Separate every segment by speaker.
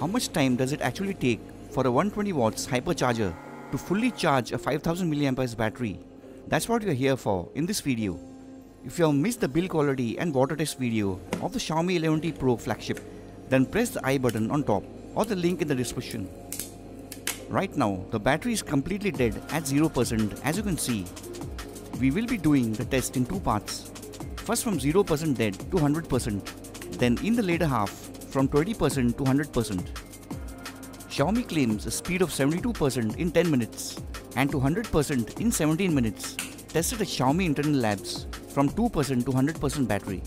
Speaker 1: How much time does it actually take for a 120 watts hypercharger to fully charge a 5000 mAh battery? That's what are here for in this video. If you have missed the build quality and water test video of the Xiaomi 11T Pro flagship, then press the I button on top or the link in the description. Right now, the battery is completely dead at 0% as you can see. We will be doing the test in two parts. First from 0% dead to 100%, then in the later half from 20% to 100%. Xiaomi claims a speed of 72% in 10 minutes and to 100% in 17 minutes. Tested at Xiaomi internal labs from 2% to 100% battery.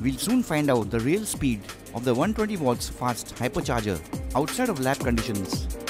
Speaker 1: We'll soon find out the real speed of the 120 watts fast hypercharger outside of lab conditions.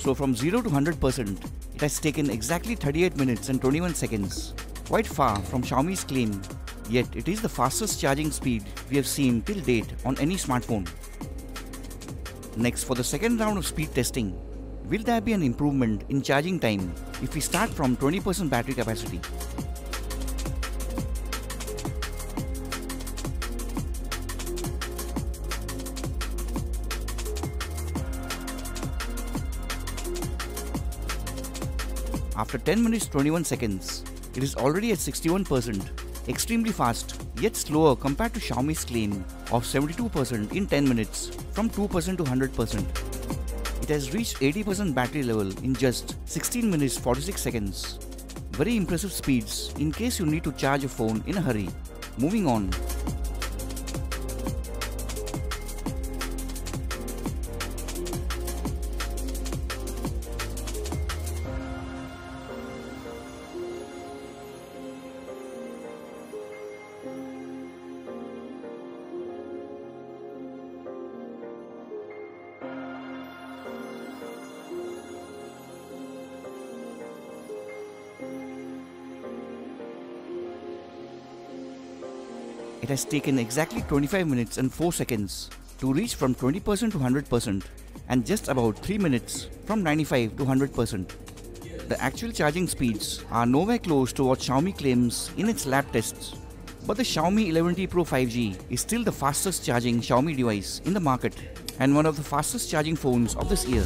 Speaker 1: So from 0 to 100%, it has taken exactly 38 minutes and 21 seconds, quite far from Xiaomi's claim, yet it is the fastest charging speed we have seen till date on any smartphone. Next, for the second round of speed testing, will there be an improvement in charging time if we start from 20% battery capacity? After 10 minutes 21 seconds, it is already at 61%, extremely fast yet slower compared to Xiaomi's claim of 72% in 10 minutes from 2% to 100%. It has reached 80% battery level in just 16 minutes 46 seconds. Very impressive speeds in case you need to charge a phone in a hurry. Moving on, It has taken exactly 25 minutes and 4 seconds to reach from 20% to 100% and just about 3 minutes from 95 to 100%. The actual charging speeds are nowhere close to what Xiaomi claims in its lab tests. But the Xiaomi 11T Pro 5G is still the fastest charging Xiaomi device in the market and one of the fastest charging phones of this year.